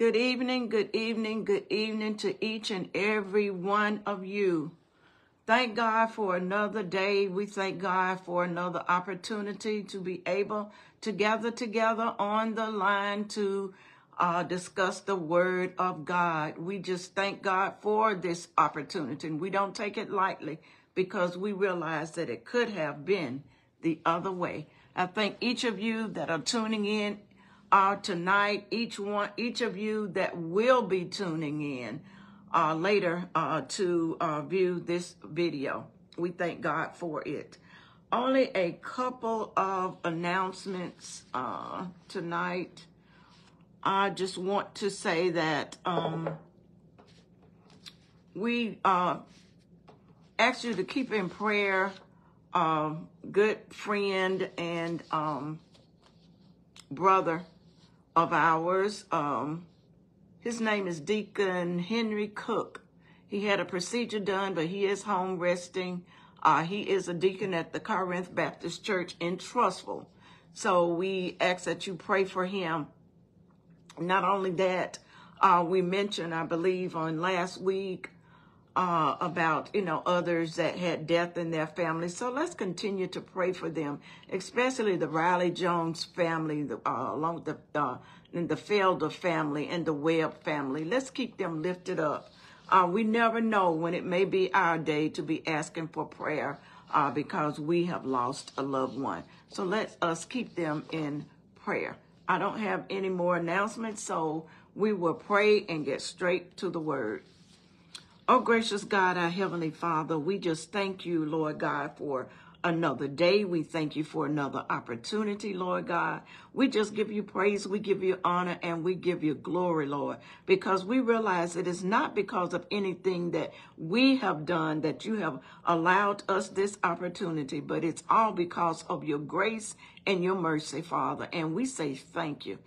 Good evening, good evening, good evening to each and every one of you. Thank God for another day. We thank God for another opportunity to be able to gather together on the line to uh, discuss the Word of God. We just thank God for this opportunity. And we don't take it lightly because we realize that it could have been the other way. I thank each of you that are tuning in uh, tonight, each one, each of you that will be tuning in uh, later uh, to uh, view this video. We thank God for it. Only a couple of announcements uh, tonight. I just want to say that um, we uh, ask you to keep in prayer good friend and um, brother of ours. Um, his name is Deacon Henry Cook. He had a procedure done, but he is home resting. Uh, he is a deacon at the Corinth Baptist Church in Trussville. So we ask that you pray for him. Not only that, uh, we mentioned, I believe, on last week uh, about you know others that had death in their family. So let's continue to pray for them, especially the Riley Jones family, the, uh, along with the uh, the Felder family and the Webb family. Let's keep them lifted up. Uh, we never know when it may be our day to be asking for prayer uh, because we have lost a loved one. So let us keep them in prayer. I don't have any more announcements, so we will pray and get straight to the word. Oh, gracious God, our Heavenly Father, we just thank you, Lord God, for another day. We thank you for another opportunity, Lord God. We just give you praise, we give you honor, and we give you glory, Lord, because we realize it is not because of anything that we have done that you have allowed us this opportunity, but it's all because of your grace and your mercy, Father. And we say thank you.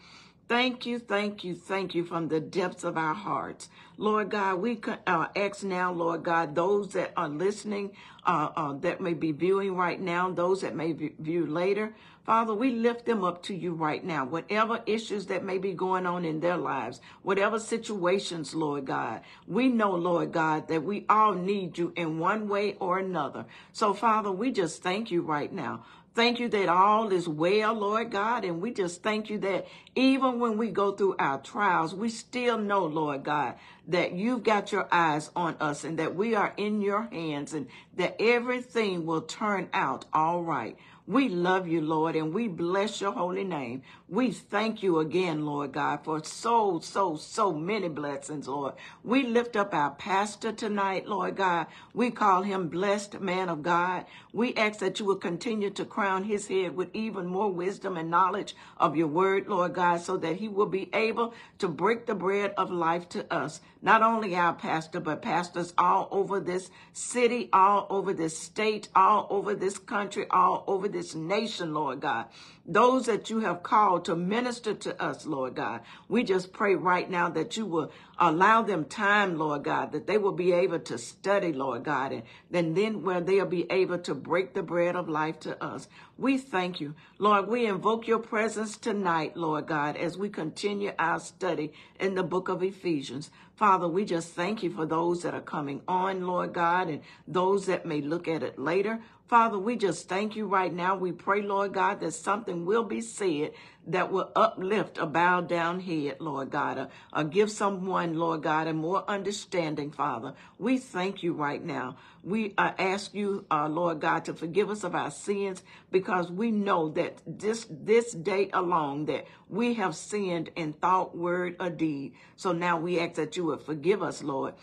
Thank you, thank you, thank you from the depths of our hearts. Lord God, we uh, ask now, Lord God, those that are listening, uh, uh, that may be viewing right now, those that may view later, Father, we lift them up to you right now. Whatever issues that may be going on in their lives, whatever situations, Lord God, we know, Lord God, that we all need you in one way or another. So, Father, we just thank you right now. Thank you that all is well, Lord God. And we just thank you that even when we go through our trials, we still know, Lord God, that you've got your eyes on us and that we are in your hands and that everything will turn out all right. We love you, Lord, and we bless your holy name. We thank you again, Lord God, for so, so, so many blessings, Lord. We lift up our pastor tonight, Lord God. We call him blessed man of God. We ask that you will continue to crown his head with even more wisdom and knowledge of your word, Lord God, so that he will be able to break the bread of life to us. Not only our pastor, but pastors all over this city, all over this state, all over this country, all over this nation, Lord God. Those that you have called to minister to us, Lord God. We just pray right now that you will allow them time, Lord God, that they will be able to study, Lord God, and then, then where they'll be able to break the bread of life to us. We thank you. Lord, we invoke your presence tonight, Lord God, as we continue our study in the book of Ephesians. Father, we just thank you for those that are coming on, Lord God, and those that may look at it later. Father, we just thank you right now. We pray, Lord God, that something will be said that will uplift a bowed down head, Lord God, or, or give someone, Lord God, a more understanding, Father. We thank you right now. We uh, ask you, uh, Lord God, to forgive us of our sins because we know that this, this day alone that we have sinned in thought, word, or deed. So now we ask that you would forgive us, Lord.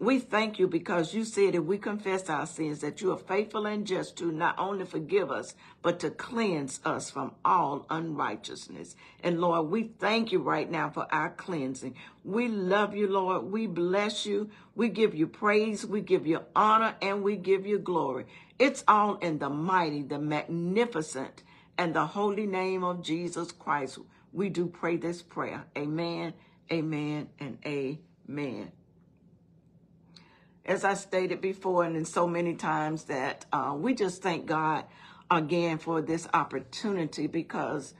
We thank you because you said if we confess our sins, that you are faithful and just to not only forgive us, but to cleanse us from all unrighteousness. And Lord, we thank you right now for our cleansing. We love you, Lord. We bless you. We give you praise. We give you honor and we give you glory. It's all in the mighty, the magnificent, and the holy name of Jesus Christ. We do pray this prayer. Amen, amen, and amen as I stated before, and in so many times that uh, we just thank God again for this opportunity because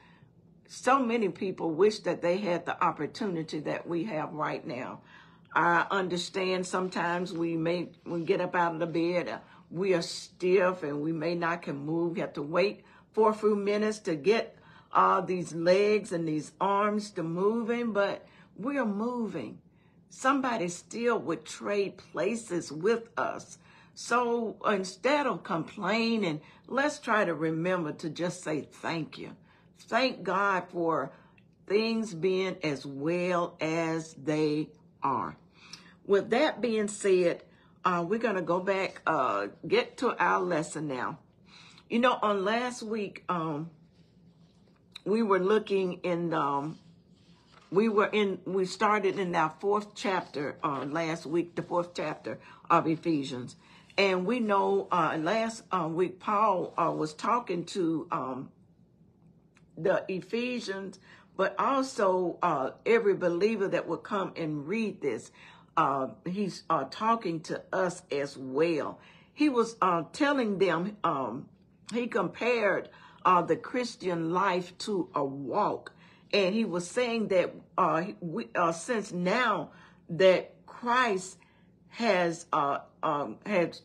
so many people wish that they had the opportunity that we have right now. I understand sometimes we may we get up out of the bed, uh, we are stiff and we may not can move. You have to wait for a few minutes to get uh, these legs and these arms to moving, but we are moving. Somebody still would trade places with us. So instead of complaining, let's try to remember to just say thank you. Thank God for things being as well as they are. With that being said, uh, we're going to go back, uh, get to our lesson now. You know, on last week, um, we were looking in, um, we were in, we started in our fourth chapter uh, last week, the fourth chapter of Ephesians. And we know uh, last uh, week, Paul uh, was talking to um, the Ephesians, but also uh, every believer that would come and read this. Uh, he's talking to us as well. He was telling them, um, he compared the Christian life to a walk. And he was saying that uh, we, since now that Christ has um, has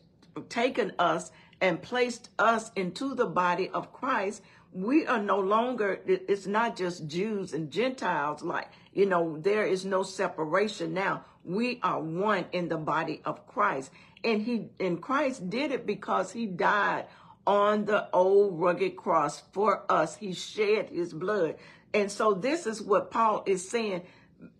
taken us and placed us into the body of Christ, we are no longer, it's not just Jews and Gentiles, like, you know, there is no separation now. We are one in the body of Christ. And he, and Christ did it because he died on the old rugged cross for us. He shed his blood. And so this is what Paul is saying,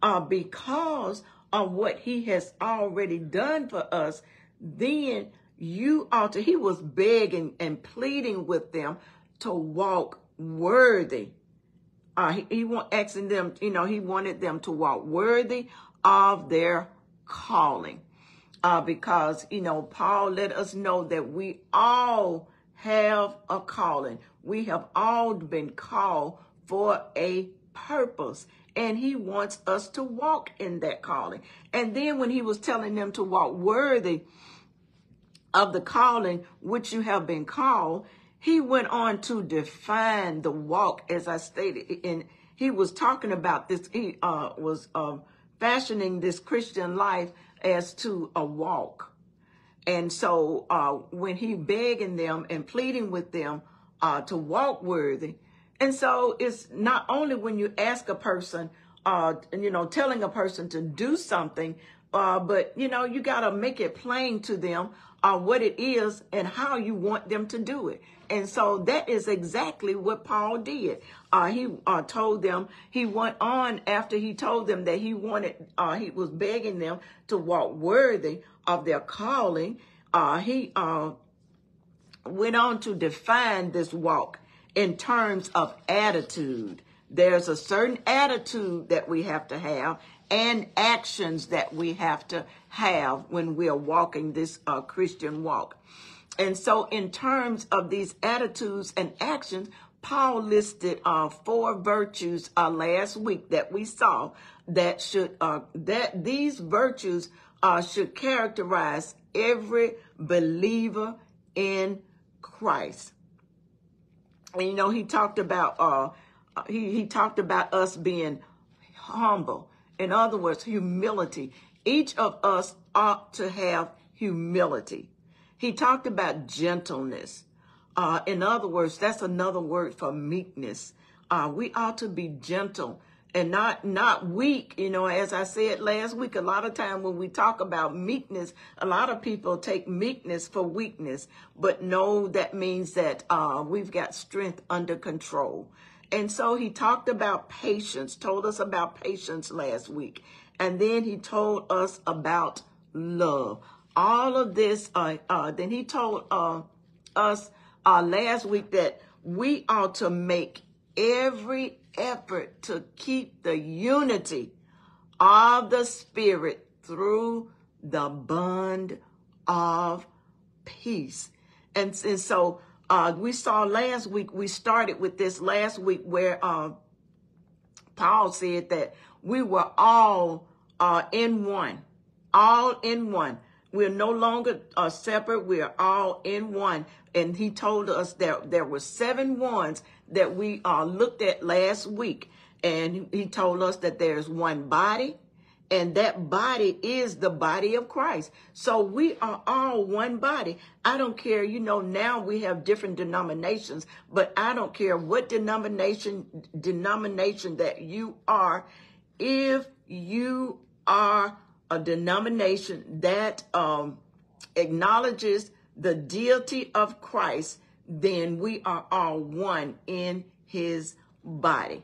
uh, because of what he has already done for us, then you ought to, he was begging and pleading with them to walk worthy. Uh, he, he want asking them, you know, he wanted them to walk worthy of their calling. Uh, because, you know, Paul let us know that we all have a calling. We have all been called for a purpose. And he wants us to walk in that calling. And then when he was telling them to walk worthy of the calling which you have been called, he went on to define the walk, as I stated, and he was talking about this. He uh, was uh, fashioning this Christian life as to a walk. And so uh, when he begging them and pleading with them uh, to walk worthy, and so it's not only when you ask a person, uh, you know, telling a person to do something, uh, but you know, you got to make it plain to them uh, what it is and how you want them to do it. And so that is exactly what Paul did. Uh, he uh, told them, he went on after he told them that he wanted, uh, he was begging them to walk worthy of their calling. Uh, he uh, went on to define this walk in terms of attitude. There's a certain attitude that we have to have and actions that we have to have when we are walking this uh, Christian walk. And so, in terms of these attitudes and actions, Paul listed uh, four virtues uh, last week that we saw that should uh, that these virtues uh, should characterize every believer in Christ. And you know, he talked about uh, he he talked about us being humble, in other words, humility. Each of us ought to have humility. He talked about gentleness. Uh, in other words, that's another word for meekness. Uh, we ought to be gentle and not not weak. You know, as I said last week, a lot of time when we talk about meekness, a lot of people take meekness for weakness, but no, that means that uh, we've got strength under control. And so he talked about patience, told us about patience last week. And then he told us about love. All of this, uh, uh, then he told uh, us uh, last week that we ought to make every effort to keep the unity of the Spirit through the bond of peace. And, and so uh, we saw last week, we started with this last week where uh, Paul said that we were all uh, in one, all in one. We're no longer uh, separate. We're all in one. And he told us that there were seven ones that we uh, looked at last week. And he told us that there's one body, and that body is the body of Christ. So we are all one body. I don't care, you know, now we have different denominations, but I don't care what denomination denomination that you are. If you are a denomination that um, acknowledges the deity of Christ, then we are all one in his body.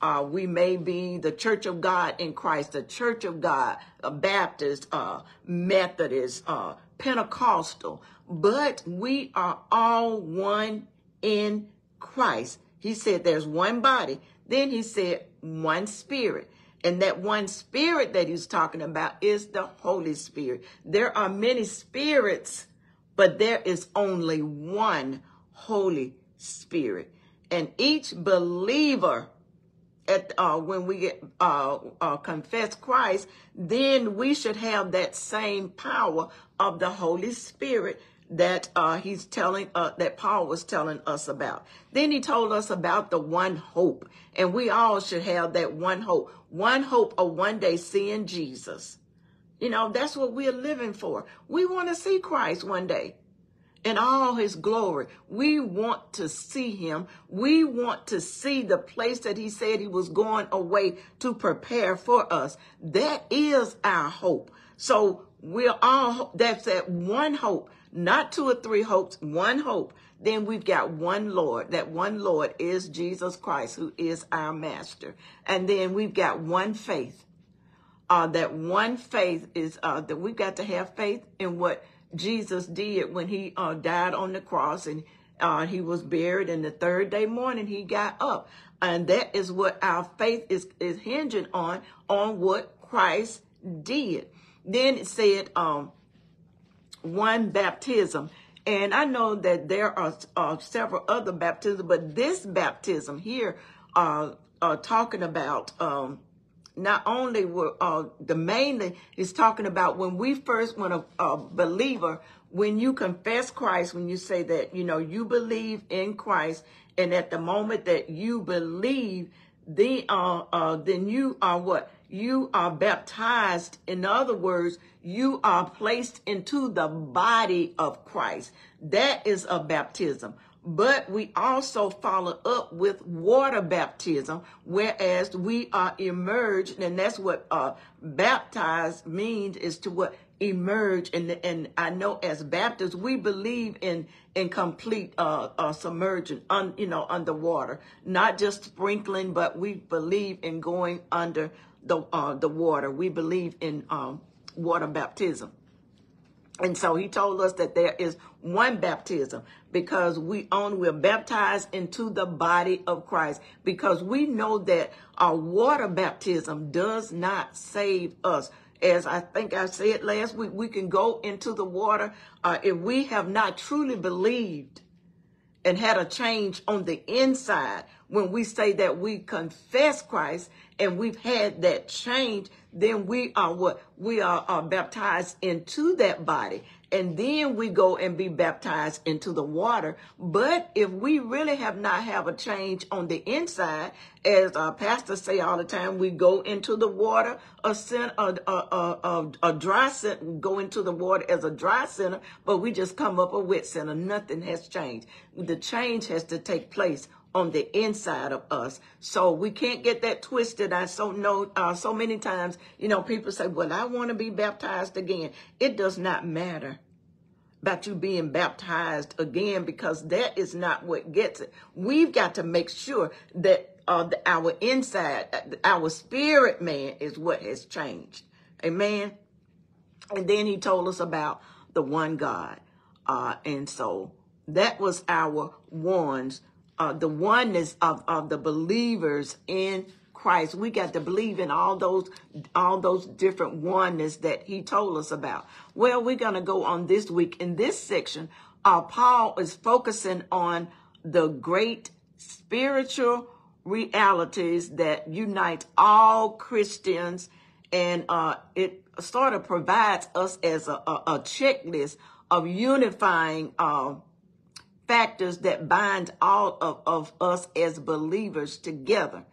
Uh, we may be the Church of God in Christ, the Church of God, a Baptist, uh, Methodist, uh, Pentecostal, but we are all one in Christ. He said there's one body. Then he said one spirit. And that one spirit that he's talking about is the Holy Spirit. There are many spirits, but there is only one Holy Spirit. And each believer at uh, when we uh, uh, confess Christ, then we should have that same power of the Holy Spirit that uh, he's telling uh, that Paul was telling us about. Then he told us about the one hope, and we all should have that one hope, one hope of one day seeing Jesus. You know, that's what we're living for. We want to see Christ one day in all his glory. We want to see him. We want to see the place that he said he was going away to prepare for us. That is our hope. So we're all, that's that one hope, not two or three hopes, one hope. Then we've got one Lord. That one Lord is Jesus Christ, who is our master. And then we've got one faith. Uh, that one faith is uh, that we've got to have faith in what Jesus did when he uh, died on the cross and uh, he was buried and the third day morning he got up. And that is what our faith is, is hinging on, on what Christ did. Then it said um, one baptism. And I know that there are uh, several other baptisms, but this baptism here, uh, uh, talking about um, not only were uh, the mainly is talking about when we first when a, a, believer when you confess christ when you say that you know you believe in christ and at the moment that you believe the uh, uh then you are what? You are baptized. In other words you are placed into the body of christ. That is a baptism but we also follow up with water baptism, whereas we are emerged, and that's what uh, baptized means is to what emerge. And and I know as Baptists we believe in in complete uh, uh, submersion, un, you know, underwater, not just sprinkling, but we believe in going under the uh, the water. We believe in um, water baptism. And so he told us that there is one baptism because we own, we're baptized into the body of Christ because we know that our water baptism does not save us. As I think I said last week, we can go into the water uh, if we have not truly believed and had a change on the inside. When we say that we confess Christ and we've had that change, then we are what we are, are baptized into that body and then we go and be baptized into the water but if we really have not have a change on the inside as our pastors say all the time we go into the water a sin a, a, a, a, dry center go into the water as a dry center but we just come up a wet center nothing has changed the change has to take place on the inside of us. So we can't get that twisted. I so know uh, so many times, you know, people say, well, I want to be baptized again. It does not matter about you being baptized again because that is not what gets it. We've got to make sure that uh, the, our inside, uh, our spirit man is what has changed. Amen. And then he told us about the one God. Uh, and so that was our ones uh, the oneness of, of the believers in Christ. We got to believe in all those all those different oneness that he told us about. Well, we're going to go on this week in this section. Uh, Paul is focusing on the great spiritual realities that unite all Christians, and uh, it sort of provides us as a, a, a checklist of unifying. Uh, factors that bind all of, of us as believers together.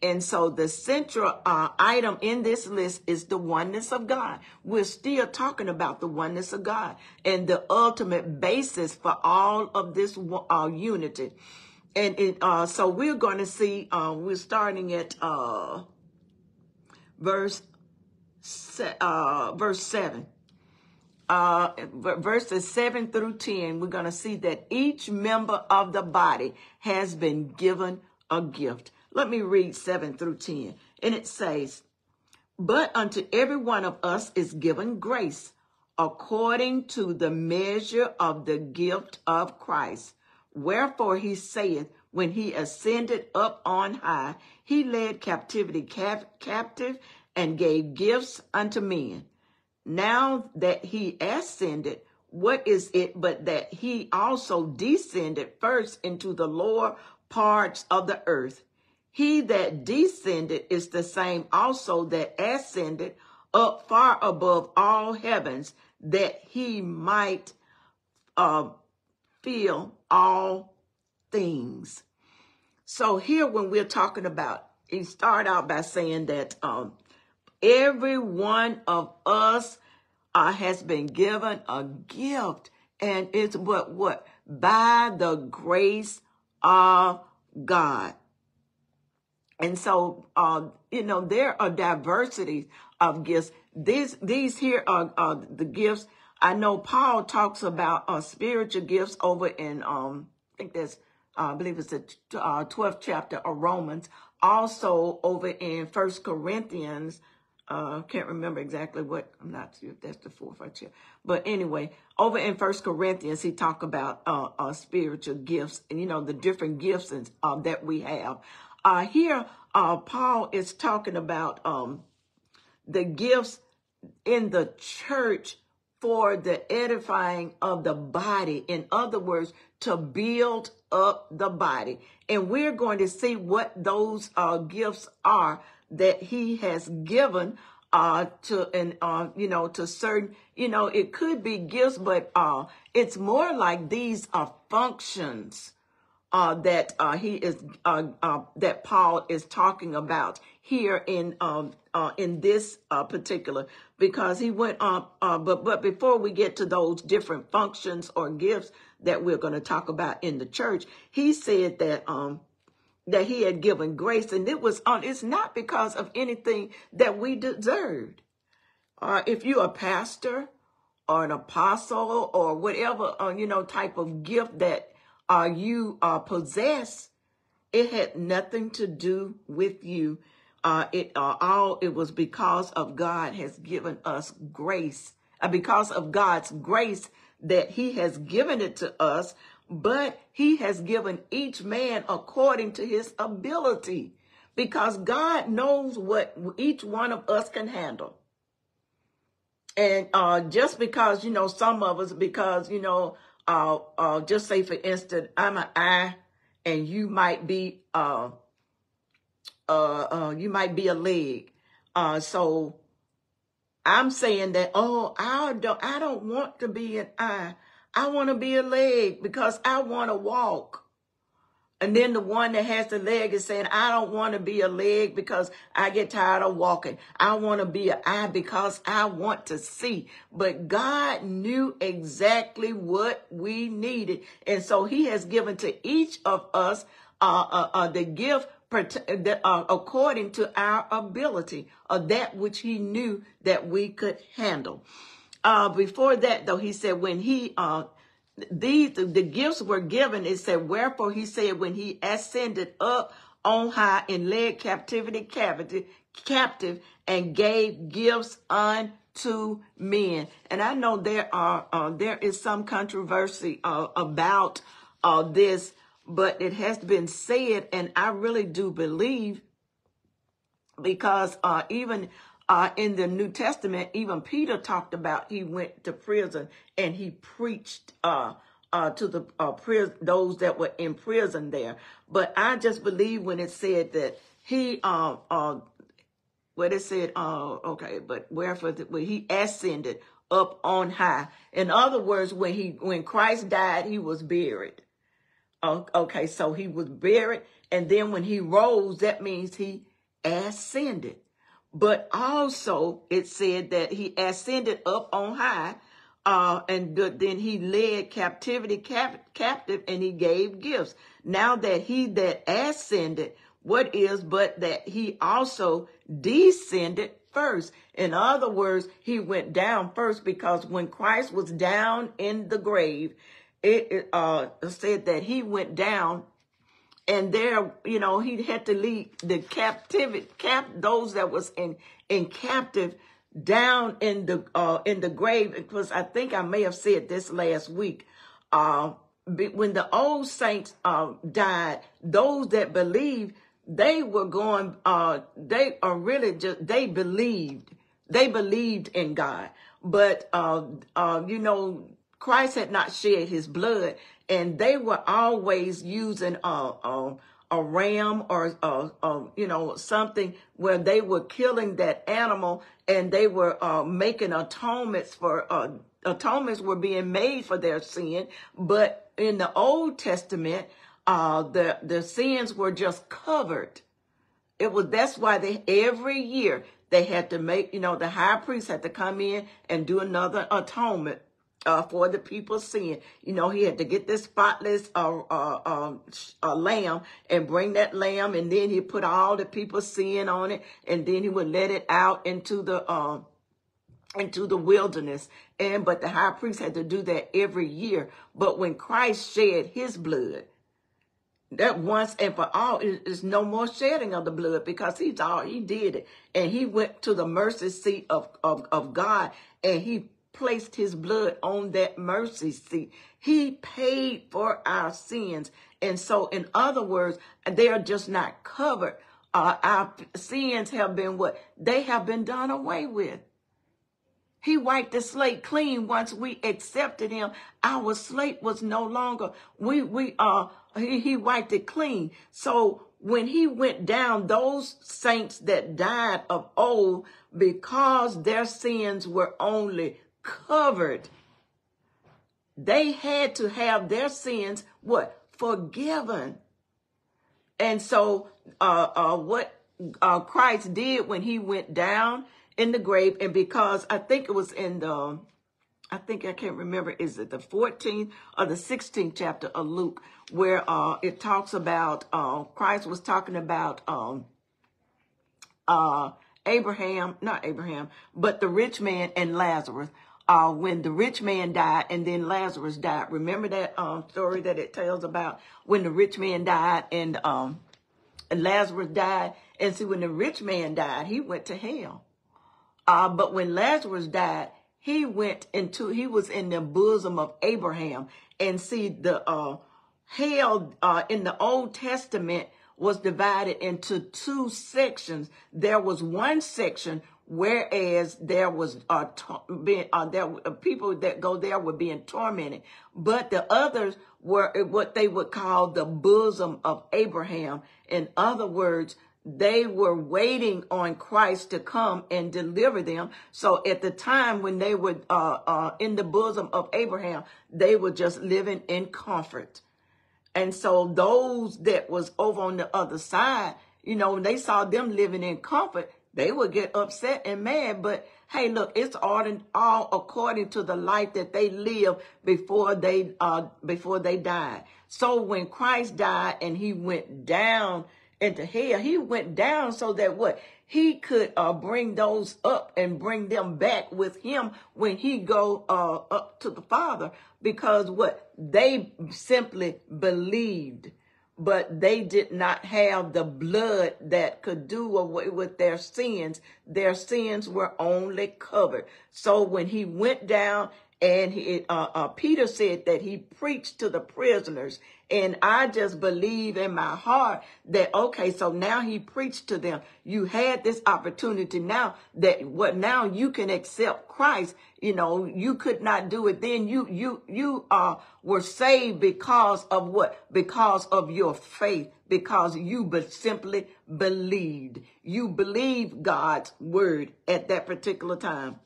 And so the central uh, item in this list is the oneness of God. We're still talking about the oneness of God and the ultimate basis for all of this uh, unity. And it, uh, so we're going to see, uh, we're starting at uh, verse, uh, verse 7 uh, verses 7 through 10, we're going to see that each member of the body has been given a gift. Let me read 7 through 10. And it says, But unto every one of us is given grace according to the measure of the gift of Christ. Wherefore he saith, when he ascended up on high, he led captivity cap- captive and gave gifts unto men. Now that he ascended, what is it but that he also descended first into the lower parts of the earth? He that descended is the same also that ascended up far above all heavens that he might uh, fill all things. So here when we're talking about, he start out by saying that um, Every one of us uh, has been given a gift, and it's what what by the grace of God. And so, uh, you know, there are diversities of gifts. These these here are, are the gifts. I know Paul talks about uh, spiritual gifts over in um, I think that's uh, I believe it's the uh, 12th chapter of Romans. Also over in First Corinthians uh, can't remember exactly what, I'm not sure if that's the fourth or. But anyway, over in First Corinthians, he talk about uh, uh, spiritual gifts and, you know, the different gifts and, uh, that we have. Uh, here, uh, Paul is talking about um, the gifts in the church for the edifying of the body. In other words, to build up the body. And we're going to see what those uh, gifts are that he has given uh to and uh you know to certain you know it could be gifts but uh it's more like these are functions uh that uh he is uh, uh that Paul is talking about here in um uh in this uh particular because he went on but but before we get to those different functions or gifts that we're going to talk about in the church he said that um that he had given grace and it was on it's not because of anything that we deserved. If you're a pastor or an apostle or whatever you know type of gift that uh, you uh, possess it had nothing to do with you uh, it uh, all it was because of god has given us grace uh, because of god's grace that he has given it to us but he has given each man according to his ability because God knows what each one of us can handle. And uh, just because, you know, some of us, because, you know, uh, uh, just say, for instance, I'm an eye and you might be, uh, uh, uh, you might be a leg. Uh, so I'm saying that, oh, I don't, I don't want to be an eye. I want to be a leg because I want to walk. And then the one that has the leg is saying, I don't want to be a leg because I get tired of walking. I want to be an eye because I want to see. But God knew exactly what we needed. And so he has given to each of us uh, uh, uh, the gift uh, according to our ability of that which he knew that we could handle. Uh, before that, though, he said when he uh, these the, gifts were given, it said, wherefore he said when he ascended up on high and led captivity captive, captive and gave gifts unto men. And I know there are uh, there is some controversy uh, about uh, this, but it has been said, and I really do believe because uh, even uh, in the New Testament, even Peter talked about he went to prison and he preached uh, uh, to the uh, prison, those that were in prison there. But I just believe when it said that he, uh, uh, what it said, uh, okay, but wherefore when he ascended up on high. In other words, when he when Christ died, he was buried. Okay, so he was buried, and then when he rose, that means he ascended. But also, it said that he ascended up on high, uh, and then he led captivity cap- captive, and he gave gifts. Now that he that ascended, what is but that he also descended first. In other words, he went down first because when Christ was down in the grave, it, it uh, said that he went down and there, you know, he had to lead the captivity, cap those that was in in captive down in the uh in the grave. Because I think I may have said this last week. Uh, when the old saints uh died, those that believed they were going. Uh, they are really just they believed. They believed in God, but uh, uh, you know, Christ had not shed His blood, and they were always using a, a, a ram or you know something where they were killing that animal and they were uh, making atonements for uh, atonements were being made for their sin. But in the Old Testament, uh, the the sins were just covered. It was that's why they every year they had to make you know the high priest had to come in and do another atonement uh, for the people's sin. You know, he had to get this spotless uh, uh, um, uh, lamb and bring that lamb, and then he put all the people's sin on it, and then he would let it out into the uh, into the wilderness. And but the high priest had to do that every year. But when Christ shed his blood, that once and for all is, no more shedding of the blood because he's all he did it and he went to the mercy seat of, of, of God and he placed his blood on that mercy seat. He paid for our sins. And so, in other words, they are just not covered. Uh, our sins have been what? They have been done away with. He wiped the slate clean once we accepted him. Our slate was no longer, we, we, uh, he, he wiped it clean. So when he went down, those saints that died of old, because their sins were only covered. They had to have their sins what forgiven. And so, uh, uh, what uh, Christ did when he went down in the grave, and because I think it was in the, I think I can't remember, is it the 14th or the 16th chapter of Luke, where uh, it talks about uh, Christ was talking about um, uh, Abraham, not Abraham, but the rich man and Lazarus uh, when the rich man died and then Lazarus died. Remember that um, story that it tells about when the rich man died and, um, and Lazarus died. And see, when the rich man died, he went to hell. Uh, but when Lazarus died, he went into, he was in the bosom of Abraham. And see, the uh, hell uh, in the Old Testament was divided into two sections. There was one section whereas there was uh, being, uh, there uh, people that go there were being tormented, but the others were what they would call the bosom of Abraham. In other words, they were waiting on Christ to come and deliver them. So at the time when they were uh, uh, in the bosom of Abraham, they were just living in comfort. And so those that was over on the other side, you know, when they saw them living in comfort, they would get upset and mad. But hey, look, it's all, in, all according to the life that they lived before they uh before they died. So when Christ died and he went down into hell, he went down so that what he could uh, bring those up and bring them back with him when he go uh, up to the Father because what they simply believed but they did not have the blood that could do away with their sins. Their sins were only covered. So when he went down and uh, uh, Peter said that he preached to the prisoners. And I just believe in my heart that, okay, so now he preached to them. You had this opportunity now that what now you can accept Christ. You know, you could not do it then. You, you, you, uh, were saved because of what? Because of your faith, because you but simply believed. You believed God's word at that particular time.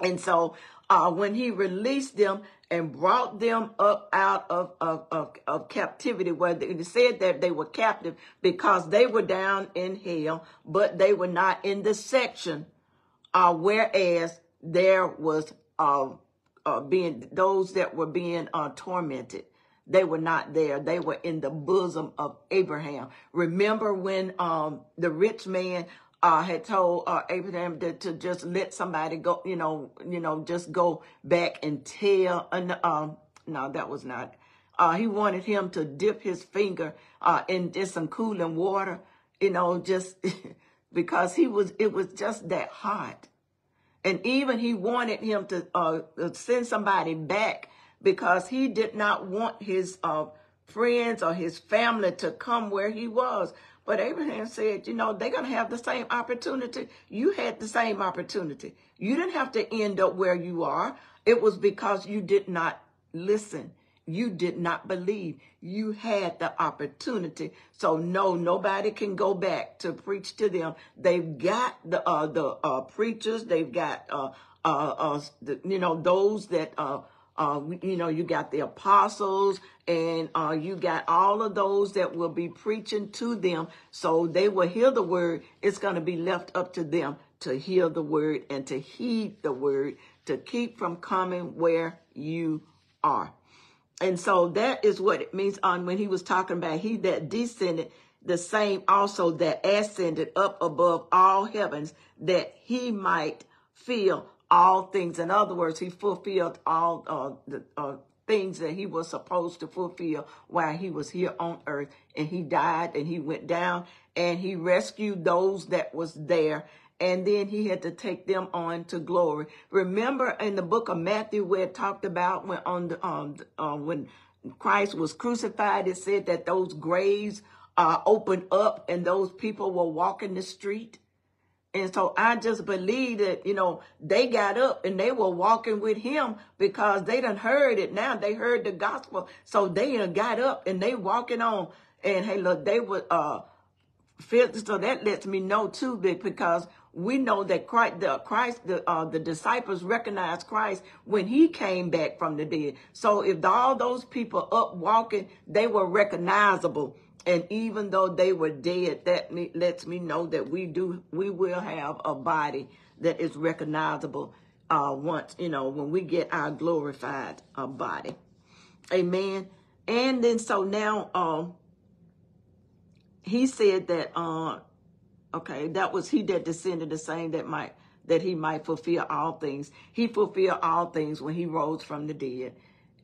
And so uh, when he released them, and brought them up out of, of, of, of captivity where they said that they were captive because they were down in hell, but they were not in the section, uh, whereas there was uh, uh, being those that were being uh, tormented. They were not there. They were in the bosom of Abraham. Remember when um, the rich man uh, had told uh, Abraham to, to just let somebody go, you know, you know, just go back and tell. Uh, um, no, that was not. Uh, he wanted him to dip his finger uh, in just some cooling water, you know, just because he was. It was just that hot, and even he wanted him to uh, send somebody back because he did not want his uh, friends or his family to come where he was. But Abraham said, you know, they're going to have the same opportunity. You had the same opportunity. You didn't have to end up where you are. It was because you did not listen. You did not believe. You had the opportunity. So no, nobody can go back to preach to them. They've got the uh, the uh, preachers. They've got uh, uh, uh the, you know those that uh uh, you know, you got the apostles and uh, you got all of those that will be preaching to them. So they will hear the word. It's going to be left up to them to hear the word and to heed the word, to keep from coming where you are. And so that is what it means on when he was talking about he that descended, the same also that ascended up above all heavens, that he might feel all things. In other words, he fulfilled all uh, the uh, things that he was supposed to fulfill while he was here on earth. And he died and he went down and he rescued those that was there. And then he had to take them on to glory. Remember in the book of Matthew where it talked about when on the um uh, when Christ was crucified, it said that those graves uh, opened up and those people were walking the street. And so I just believe that, you know, they got up and they were walking with him because they done heard it now. They heard the gospel. So they done got up and they walking on. And hey, look, they were, uh, so that lets me know too, big because we know that Christ, the Christ, the uh, the disciples recognized Christ when He came back from the dead. So if all those people up walking, they were recognizable and even though they were dead, that lets me know that we do, we will have a body that is recognizable uh, once, you know, when we get our glorified uh, body. Amen. And then so now, um, he said that, uh, okay, that was he that descended the same that might, that he might fulfill all things. He fulfilled all things when he rose from the dead.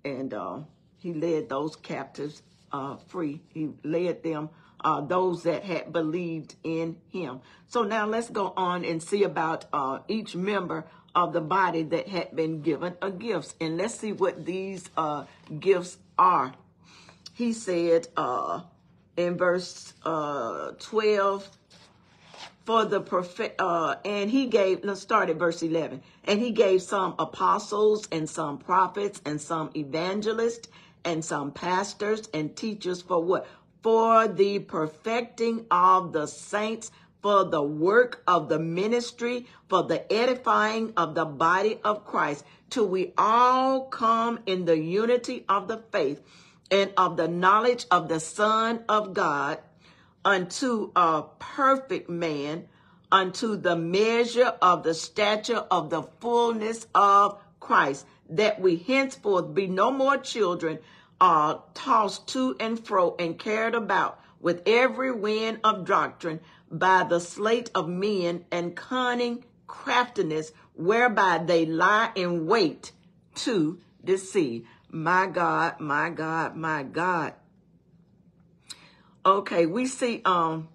And uh, he led those captives uh, free. He led them, uh, those that had believed in him. So now let's go on and see about uh, each member of the body that had been given a gift. And let's see what these uh, gifts are. He said uh, in verse uh, 12, for the perfect, uh, and he gave, let's start at verse 11. And he gave some apostles and some prophets and some evangelists and some pastors and teachers for what? For the perfecting of the saints, for the work of the ministry, for the edifying of the body of Christ, till we all come in the unity of the faith and of the knowledge of the Son of God unto a perfect man, unto the measure of the stature of the fullness of Christ that we henceforth be no more children, uh, tossed to and fro and carried about with every wind of doctrine by the sleight of men and cunning craftiness, whereby they lie in wait to deceive. My God, my God, my God. Okay, we see um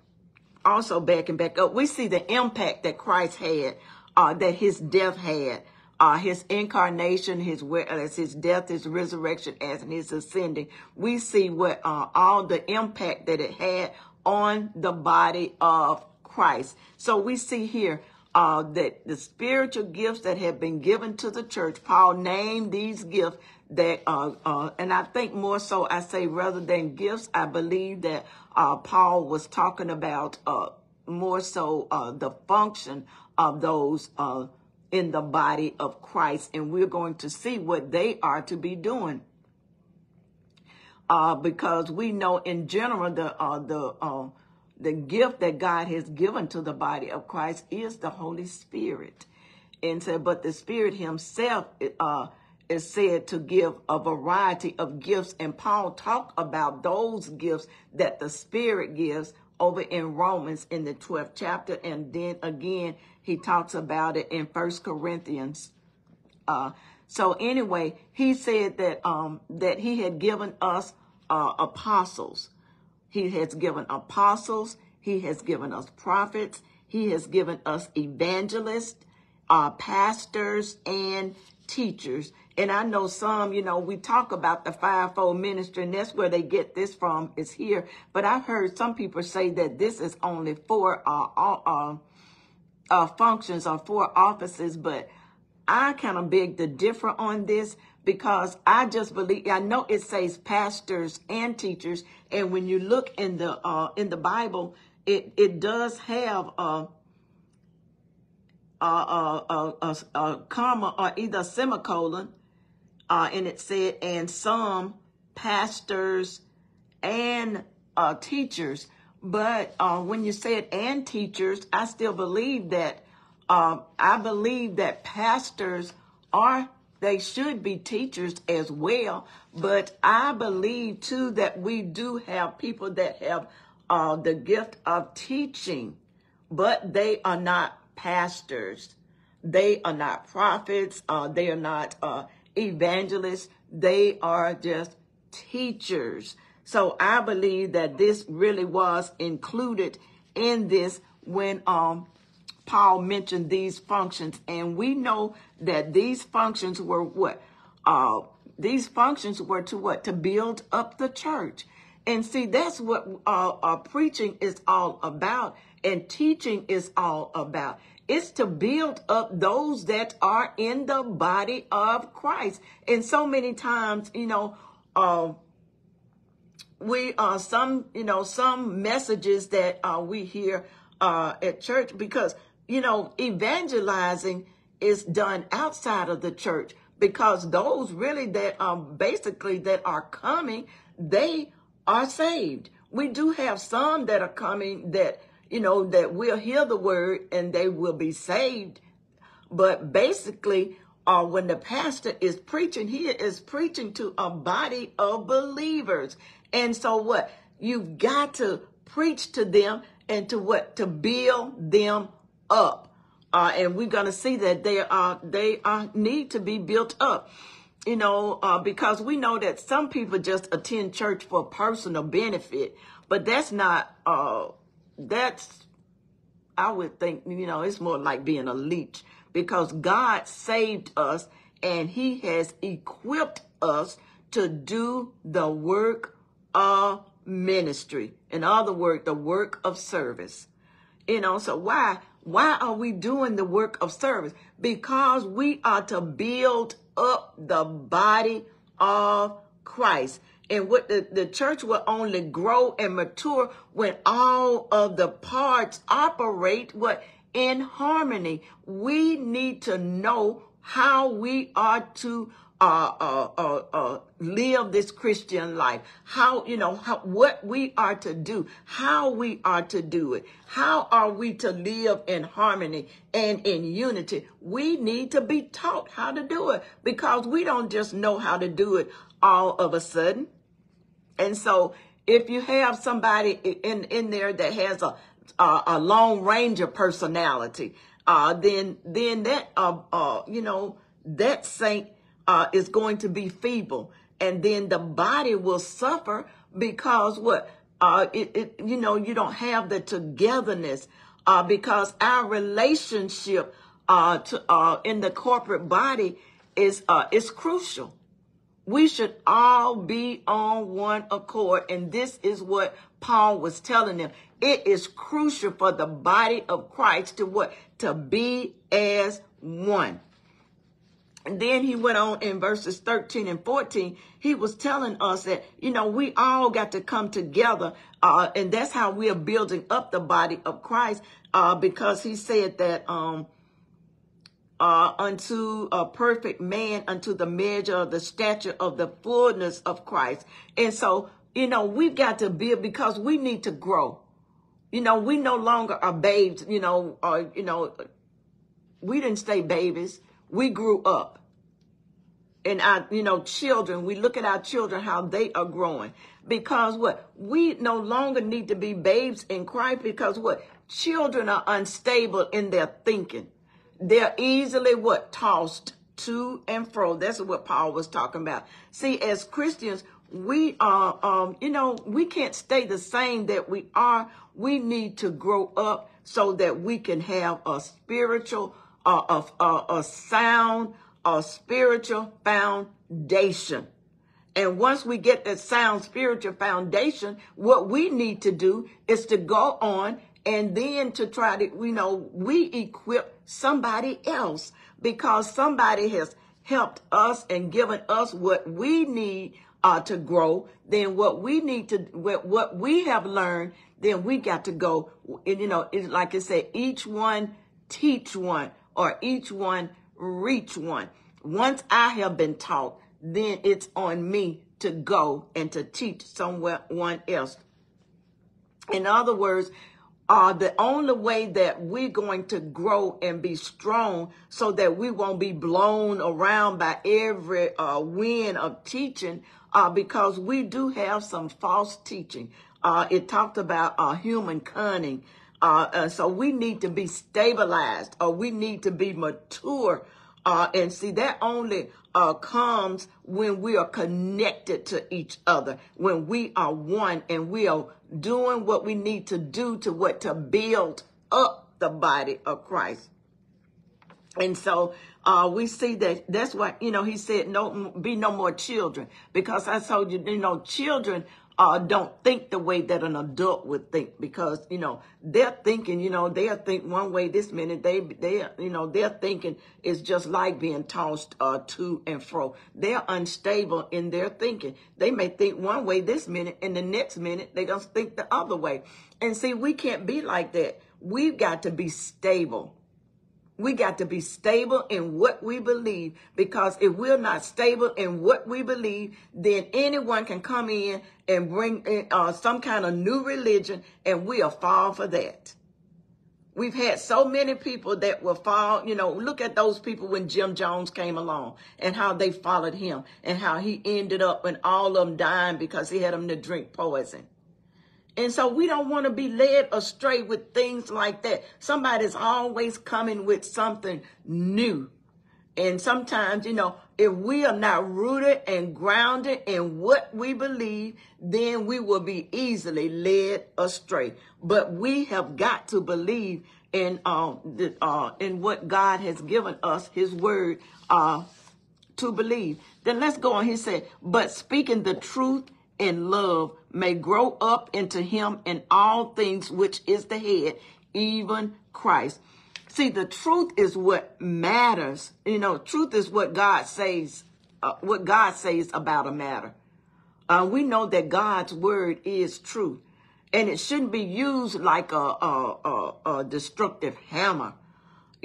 also backing back up, we see the impact that Christ had, uh, that his death had uh, his incarnation, his as his death, his resurrection, as and his ascending, we see what uh, all the impact that it had on the body of Christ. So we see here uh, that the spiritual gifts that have been given to the church, Paul named these gifts that, uh, uh, and I think more so, I say rather than gifts, I believe that uh, Paul was talking about uh, more so uh, the function of those in the body of Christ. And we're going to see what they are to be doing. Uh, because we know in general the uh, the uh, the gift that God has given to the body of Christ is the Holy Spirit. And so, but the Spirit Himself uh, is said to give a variety of gifts. And Paul talked about those gifts that the Spirit gives over in Romans in the 12th chapter. And then again, he talks about it in First Corinthians. Uh, so anyway, he said that um, that he had given us uh, apostles. He has given apostles. He has given us prophets. He has given us evangelists, uh, pastors, and teachers. And I know some, you know, we talk about the fivefold ministry, and that's where they get this from, is here. But I've heard some people say that this is only four uh, uh, uh, functions or four offices, but I kind of beg to differ on this because I just believe I know it says pastors and teachers, and when you look in the uh, in the Bible, it it does have a a, comma or either semicolon uh, and it said, and some pastors and uh, teachers. But uh, when you said and teachers, I still believe that. Uh, I believe that pastors are they should be teachers as well. But I believe too that we do have people that have uh, the gift of teaching, but they are not pastors. They are not prophets. Uh, they are not uh, evangelists, they are just teachers. So I believe that this really was included in this when um, Paul mentioned these functions. And we know that these functions were what? Uh, these functions were to what? To build up the church. And see, that's what uh, uh, preaching is all about and teaching is all about. It's to build up those that are in the body of Christ. And so many times, you know, uh, we uh, some you know some messages that uh, we hear uh, at church because you know evangelizing is done outside of the church because those really that um basically that are coming they are saved. We do have some that are coming that you know, that will hear the word and they will be saved. But basically, uh, when the pastor is preaching, he is preaching to a body of believers. And so what? You've got to preach to them and to what? To build them up. Uh, and we're going to see that they are, they are, need to be built up you know, uh, because we know that some people just attend church for personal benefit, but that's not uh, that's, I would think, you know, it's more like being a leech because God saved us and he has equipped us to do the work of ministry. In other words, the work of service. You know, so why, why are we doing the work of service? Because we are to build up the body of Christ. And what the, the church will only grow and mature when all of the parts operate what in harmony. We need to know how we are to uh, uh, uh, uh, live this Christian life. How, you know, how, what we are to do, how we are to do it. How are we to live in harmony and in unity? We need to be taught how to do it because we don't just know how to do it all of a sudden. And so if you have somebody in, in there that has a, a, a Lone Ranger personality, uh, then, then that, uh, uh, you know, that saint, uh, is going to be feeble. And then the body will suffer because what? Uh, it, it, you know, you don't have the togetherness, uh, because our relationship, uh, to, uh, in the corporate body is, uh, is crucial. We should all be on one accord. And this is what Paul was telling them. It is crucial for the body of Christ to what? To be as one. And then he went on in verses 13 and 14. He was telling us that, you know, we all got to come together. Uh, and that's how we are building up the body of Christ. Uh, because he said that, um, uh, unto a perfect man, unto the measure of the stature of the fullness of Christ. And so, you know, we've got to build because we need to grow. You know, we no longer are babes, you know, or, you know, we didn't stay babies. We grew up. And our, you know, children, we look at our children, how they are growing. Because what? We no longer need to be babes in Christ because what? Children are unstable in their thinking. They're easily what? Tossed to and fro. That's what Paul was talking about. See, as Christians, we are, um, you know, we can't stay the same that we are. We need to grow up so that we can have a spiritual, uh, a, a, a sound, a spiritual foundation. And once we get that sound spiritual foundation, what we need to do is to go on and then to try to, you know, we equip somebody else because somebody has helped us and given us what we need uh, to grow. Then what we need to, what we have learned, then we got to go. And, you know, it's like I said, each one teach one or each one reach one. Once I have been taught, then it's on me to go and to teach someone else. In other words, uh, the only way that we're going to grow and be strong so that we won't be blown around by every uh, wind of teaching uh, because we do have some false teaching. Uh, it talked about uh, human cunning. Uh, so we need to be stabilized or we need to be mature. and see, that only comes when we are connected to each other, when we are one and we are doing what we need to do to what to build up the body of Christ. And so uh, we see that that's why, you know, he said, no, be no more children. Because I told you, you know, children uh, don't think the way that an adult would think because, you know, they're thinking, you know, they'll think one way this minute. They, they, you know, they're thinking is just like being tossed uh, to and fro. They're unstable in their thinking. They may think one way this minute and the next minute they're going to think the other way. And see, we can't be like that. We've got to be stable. We got to be stable in what we believe because if we're not stable in what we believe, then anyone can come in and bring in, uh, some kind of new religion and we'll fall for that. We've had so many people that will fall, you know, look at those people when Jim Jones came along and how they followed him and how he ended up and all of them dying because he had them to drink poison. And so we don't want to be led astray with things like that. Somebody's always coming with something new. And sometimes, you know, if we are not rooted and grounded in what we believe, then we will be easily led astray. But we have got to believe in um the, uh in what God has given us, His Word, uh, to believe. Then let's go on. He said, "But speaking the truth in love may grow up into him in all things which is the head, even Christ. See, the truth is what matters. You know, truth is what God says, uh, what God says about a matter. Uh, we know that God's word is truth, and it shouldn't be used like a, a, a, a destructive hammer.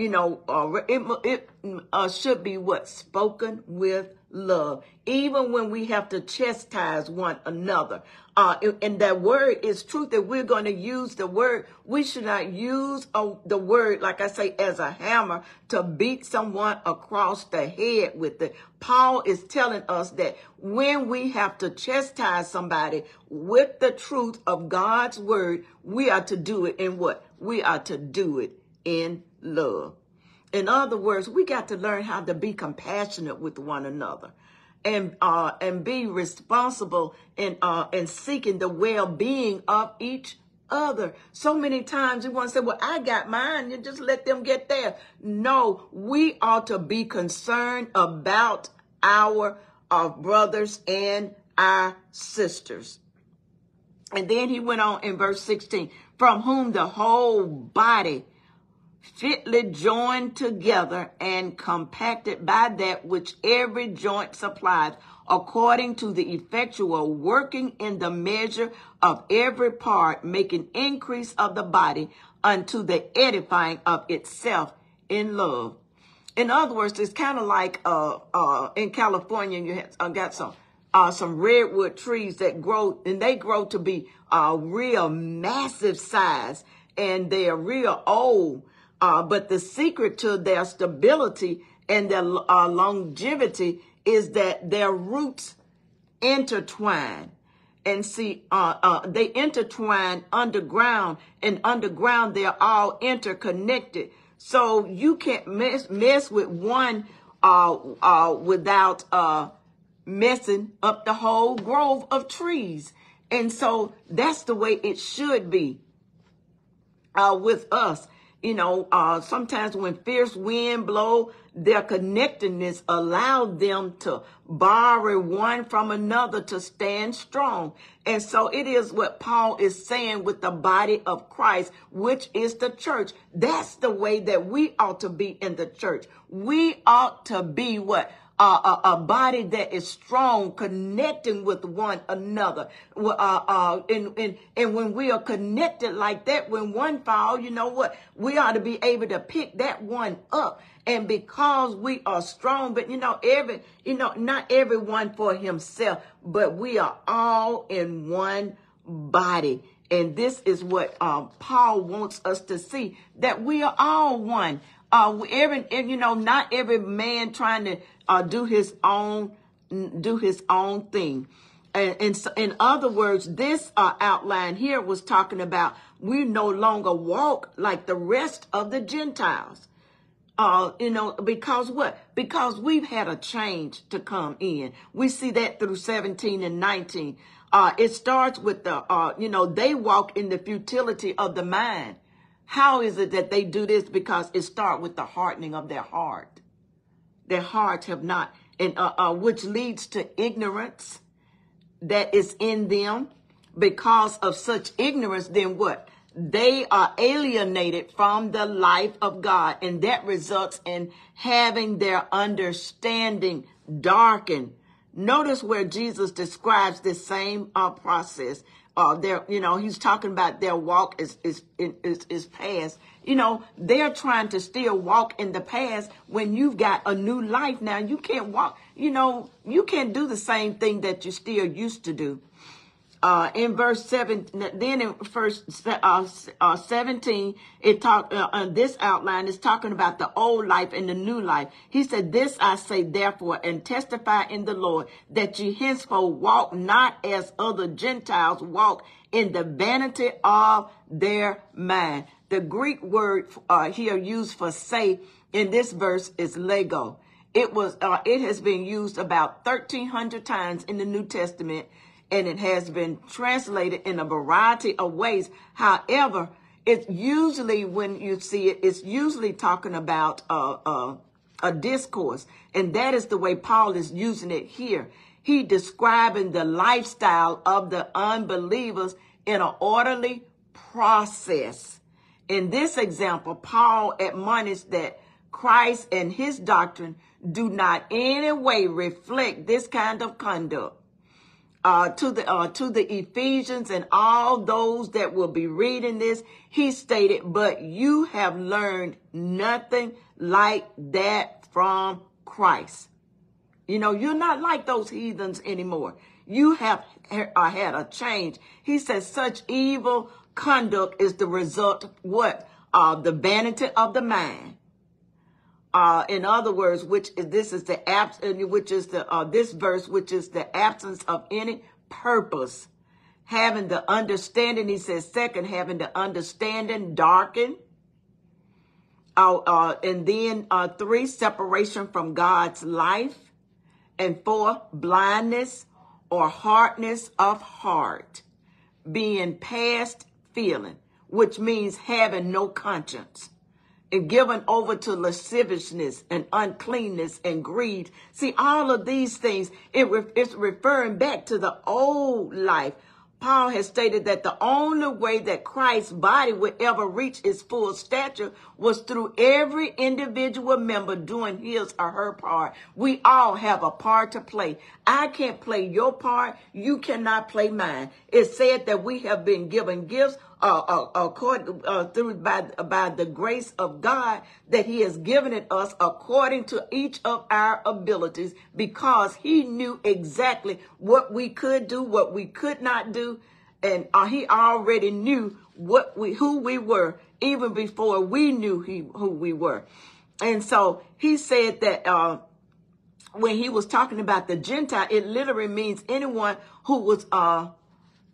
You know, uh, it, it uh, should be what spoken with love, even when we have to chastise one another. Uh, and that word is truth that we're going to use the word. We should not use uh, the word, like I say, as a hammer to beat someone across the head with it. Paul is telling us that when we have to chastise somebody with the truth of God's word, we are to do it in what? We are to do it in love. In other words, we got to learn how to be compassionate with one another and uh, and be responsible in uh, in seeking the well-being of each other. So many times we want to say, well, I got mine. You just let them get there. No, we ought to be concerned about our, our brothers and our sisters. And then he went on in verse 16, from whom the whole body fitly joined together and compacted by that which every joint supplies, according to the effectual working in the measure of every part, making increase of the body unto the edifying of itself in love. in other words, it's kind of like uh, uh, in California, you have uh, got some uh, some redwood trees that grow, and they grow to be uh, real massive size, and they are real old. Uh, but the secret to their stability and their uh, longevity is that their roots intertwine. And see, uh, uh, they intertwine underground, and underground they're all interconnected. So you can't mess, mess with one uh, uh, without uh, messing up the whole grove of trees. And so that's the way it should be uh, with us. You know, uh, sometimes when fierce wind blow, their connectedness allowed them to borrow one from another to stand strong. And so it is what Paul is saying with the body of Christ, which is the church. That's the way that we ought to be in the church. We ought to be what? A, a, body that is strong, connecting with one another. Uh, uh, and, and, and when we are connected like that, when one fall, you know what? We ought to be able to pick that one up. And because we are strong, but you know, every, you know, not everyone for himself, but we are all in one body. And this is what um, Paul wants us to see that we are all one. Uh, every, you know, not every man trying to uh, do his own do his own thing. And, and so, in other words, this uh, outline here was talking about we no longer walk like the rest of the Gentiles. Uh, you know, because what? Because we've had a change to come in. We see that through 17 and 19. Uh, it starts with the, uh, you know, they walk in the futility of the mind. How is it that they do this? Because it starts with the hardening of their heart their hearts have not, and uh, uh, which leads to ignorance that is in them. Because of such ignorance, then what? They are alienated from the life of God, and that results in having their understanding darkened. Notice where Jesus describes this same uh, process. Uh, there, you know, he's talking about their walk is is is is past you know, they're trying to still walk in the past when you've got a new life now. You can't walk, you know, you can't do the same thing that you still used to do. Uh, in verse 7, then in verse uh, uh, 17, it talk, uh, uh, this outline is talking about the old life and the new life. He said, this I say therefore and testify in the Lord that ye henceforth walk not as other Gentiles walk in the vanity of their mind. The Greek word uh, here used for say in this verse is lego. It was uh, it has been used about 1300 times in the New Testament and it has been translated in a variety of ways. However, it's usually when you see it, it's usually talking about uh, uh, a discourse. And that is the way Paul is using it here. He describing the lifestyle of the unbelievers in an orderly process. In this example, Paul admonished that Christ and his doctrine do not in any way reflect this kind of conduct. Uh, to the uh, to the Ephesians and all those that will be reading this, he stated, "But you have learned nothing like that from Christ." You know, you're not like those heathens anymore. You have uh, had a change. He says, "Such evil conduct is the result what? Uh, the vanity of the mind. Uh, in other words, which is this is the abs, which is the uh, this verse, which is the absence of any purpose, having the understanding. He says, second, having the understanding darkened. Uh, uh, and then uh, three, separation from God's life, and four, blindness or hardness of heart, being past feeling, which means having no conscience and given over to lasciviousness and uncleanness and greed. See, all of these things, it re- it's referring back to the old life Paul has stated that the only way that Christ's body would ever reach its full stature was through every individual member doing his or her part. We all have a part to play. I can't play your part. You cannot play mine. It said that we have been given gifts uh, uh, according uh, through by by the grace of God that He has given it us according to each of our abilities, because He knew exactly what we could do, what we could not do, and uh, He already knew what we who we were even before we knew he who we were. And so He said that. Uh, when he was talking about the Gentile, it literally means anyone who was uh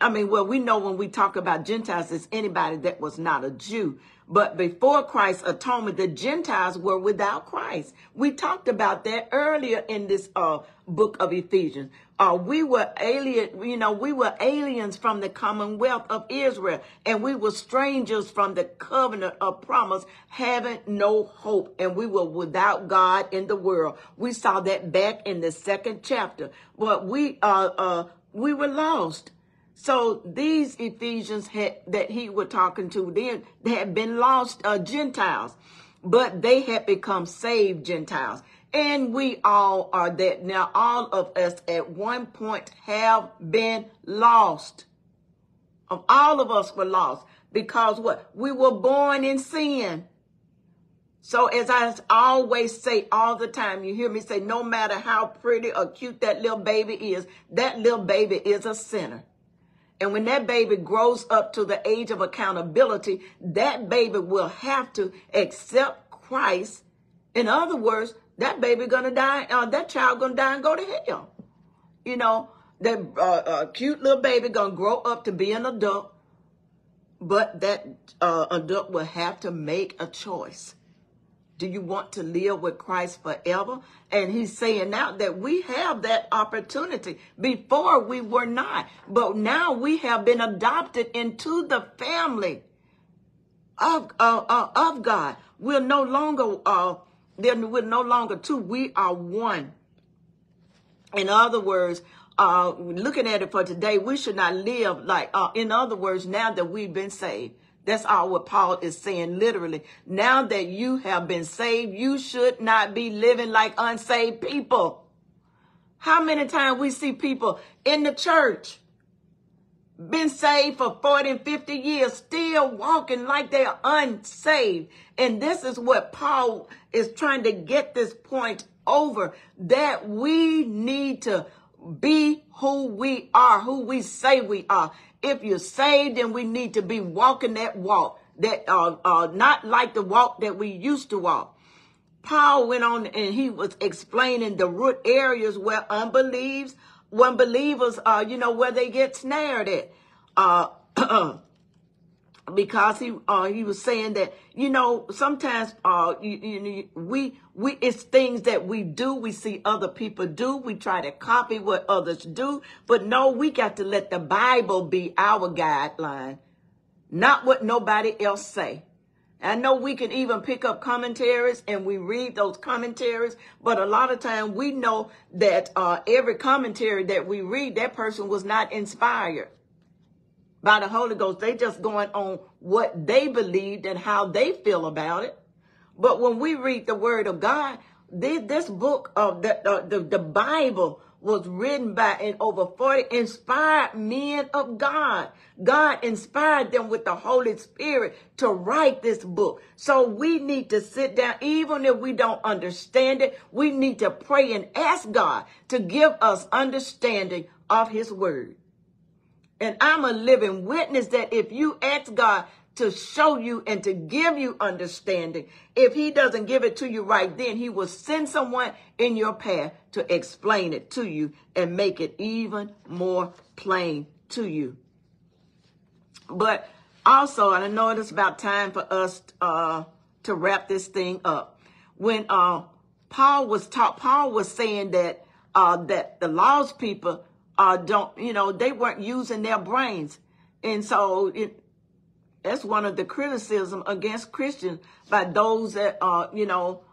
I mean, well, we know when we talk about Gentiles, it's anybody that was not a Jew. But before Christ's atonement, the Gentiles were without Christ. We talked about that earlier in this uh, book of Ephesians. Uh, we were alien, you know, we were aliens from the commonwealth of Israel, and we were strangers from the covenant of promise, having no hope, and we were without God in the world. We saw that back in the second chapter. But we uh, uh we were lost. So these Ephesians had, that he was talking to then, they had been lost uh, Gentiles, but they had become saved Gentiles. And we all are that. Now, all of us at one point have been lost. Of all of us were lost because what? We were born in sin. So as I always say all the time, you hear me say, no matter how pretty or cute that little baby is, that little baby is a sinner. And when that baby grows up to the age of accountability, that baby will have to accept Christ. In other words, that baby gonna die, uh, that child gonna die and go to hell. You know, that uh, uh, cute little baby gonna grow up to be an adult, but that uh, adult will have to make a choice. Do you want to live with Christ forever? And he's saying now that we have that opportunity. Before we were not, but now we have been adopted into the family of uh, uh, of God. We're no longer uh, then we're no longer two. We are one. In other words, uh, looking at it for today, we should not live like. Uh, in other words, now that we've been saved that's all what Paul is saying literally. Now that you have been saved, you should not be living like unsaved people. How many times we see people in the church been saved for 40 and 50 years, still walking like they're unsaved. And this is what Paul is trying to get this point over that we need to be who we are, who we say we are. If you're saved, then we need to be walking that walk that uh, uh, not like the walk that we used to walk. Paul went on and he was explaining the root areas where unbelievers, when believers, uh, you know, where they get snared at. Uh, because he uh, he was saying that you know sometimes uh, you, you, we we it's things that we do we see other people do we try to copy what others do but no we got to let the Bible be our guideline not what nobody else say. I know we can even pick up commentaries and we read those commentaries, but a lot of time we know that uh, every commentary that we read, that person was not inspired by the Holy Ghost. They just going on what they believed and how they feel about it. But when we read the Word of God, this book of the, the, the Bible was written by in over 40 inspired men of God. God inspired them with the Holy Spirit to write this book. So we need to sit down, even if we don't understand it, we need to pray and ask God to give us understanding of his word. And I'm a living witness that if you ask God to show you and to give you understanding, if he doesn't give it to you right then, he will send someone in your path to explain it to you and make it even more plain to you. But also, and I know it's about time for us uh, to wrap this thing up. When uh, Paul was taught, Paul was saying that uh, that the lost people uh, don't, you know, they weren't using their brains. And so it, that's one of the criticism against Christians by those that, uh, you know,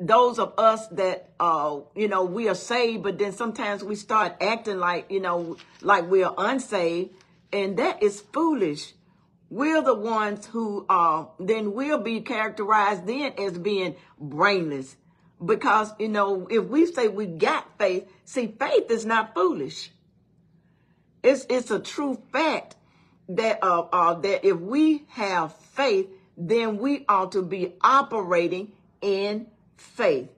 those of us that, uh, you know, we are saved, but then sometimes we start acting like, you know, like we are unsaved. And that is foolish. We're the ones who, uh, then will be characterized then as being brainless because, you know, if we say we got faith, see, faith is not foolish. It's, it's a true fact that uh, uh, that if we have faith, then we ought to be operating in faith.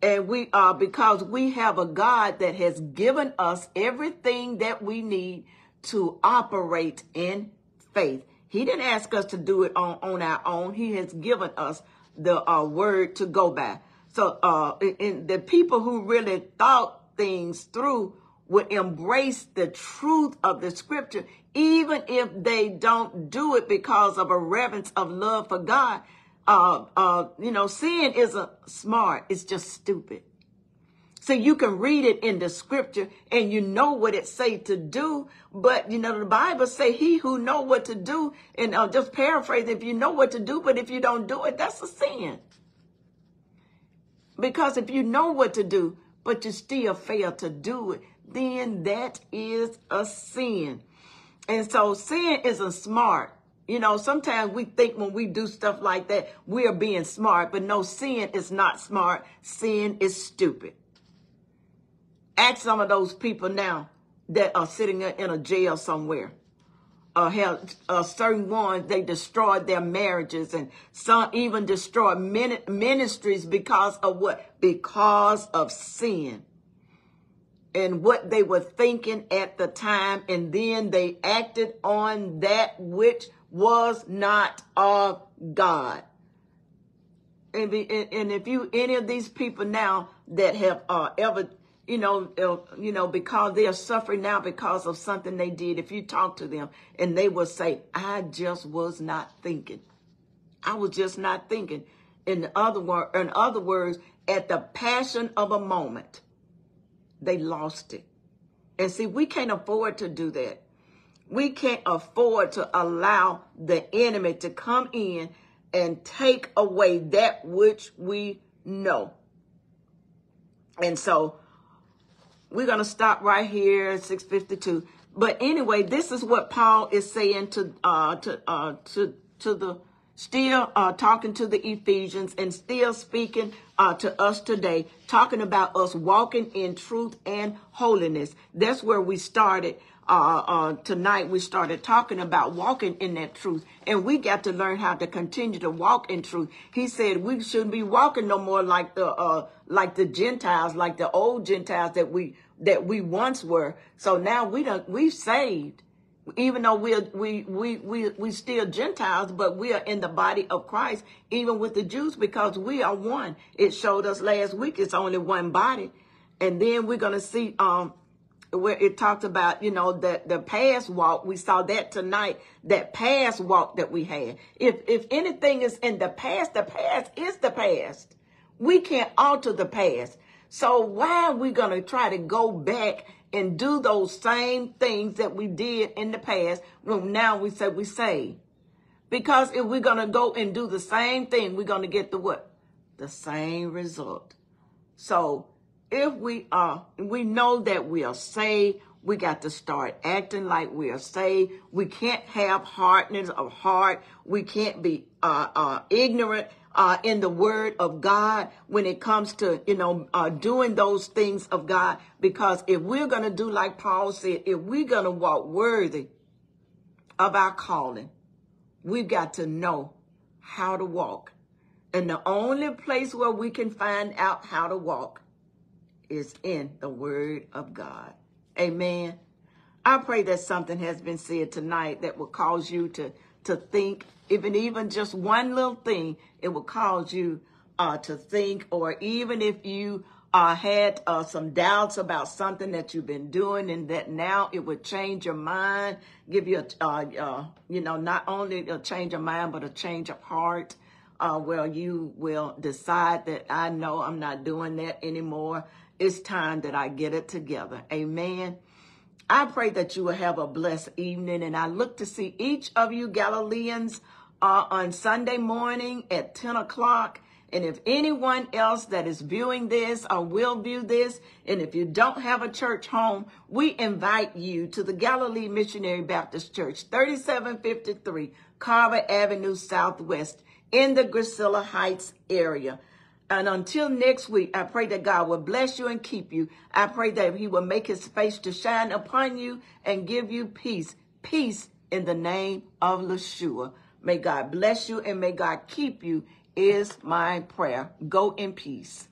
And we are because we have a God that has given us everything that we need to operate in faith. He didn't ask us to do it on, on our own. He has given us the uh, word to go by. So uh, in the people who really thought things through would embrace the truth of the scripture, even if they don't do it because of a reverence of love for God. Uh, uh, you know, sin isn't smart. It's just stupid. So you can read it in the scripture and you know what it say to do. But you know, the Bible say he who know what to do, and I'll just paraphrase, if you know what to do, but if you don't do it, that's a sin. Because if you know what to do, but you still fail to do it, then that is a sin. And so sin isn't smart. You know, sometimes we think when we do stuff like that, we are being smart, but no, sin is not smart. Sin is stupid. Ask some of those people now that are sitting in a jail somewhere. Uh, have uh, certain ones they destroyed their marriages and some even destroyed ministries because of what? Because of sin. And what they were thinking at the time and then they acted on that which was not of god. And, and if you any of these people now that have uh, ever you know, you know, because they are suffering now because of something they did. If you talk to them and they will say, I just was not thinking. I was just not thinking. In other word, in other words, at the passion of a moment, they lost it. And see, we can't afford to do that. We can't afford to allow the enemy to come in and take away that which we know. And so we're going to stop right here at 652. But anyway, this is what Paul is saying to uh to uh to to the still uh talking to the Ephesians and still speaking uh to us today, talking about us walking in truth and holiness. That's where we started uh, uh, tonight we started talking about walking in that truth and we got to learn how to continue to walk in truth. He said we shouldn't be walking no more like the uh, like the gentiles like the old gentiles that we that we once were. So now we don't we've saved. Even though we're we we we we still gentiles but we are in the body of christ even with the jews because we are one. It showed us last week it's only one body. And then we're to see um where it talked about, you know, the, the past walk. We saw that tonight, that past walk that we had. If, if anything is in the past, the past is the past. We can't alter the past. So why are we going to try to go back and do those same things that we did in the past when now we say we say? Because if we're going to go and do the same thing, we're going to get the what? The same result. So if we are, we know that we are saved, we got to start acting like we are saved. We can't have hardness of heart. We can't be uh, uh, ignorant uh, in the word of God when it comes to, you know, uh, doing those things of God. Because if we're going to do like Paul said, if we're going to walk worthy of our calling, we've got to know how to walk. And the only place where we can find out how to walk is in the word of God. Amen. I pray that something has been said tonight that will cause you to, to think, even even just one little thing, it will cause you uh, to think, or even if you uh, had uh, some doubts about something that you've been doing and that now it would change your mind, give you a, uh, uh, you know, not only a change of mind, but a change of heart. Uh, well, you will decide that I know I'm not doing that anymore it's time that I get it together. Amen. I pray that you will have a blessed evening, and I look to see each of you Galileans uh, on Sunday morning at 10 o'clock. And if anyone else that is viewing this or will view this, and if you don't have a church home, we invite you to the Galilee Missionary Baptist Church, 3753 Carver Avenue Southwest in the Grasselli Heights area. And until next week, I pray that God will bless you and keep you. I pray that he will make his face to shine upon you and give you peace. Peace in the name of Yeshua. May God bless you and may God keep you is my prayer. Go in peace.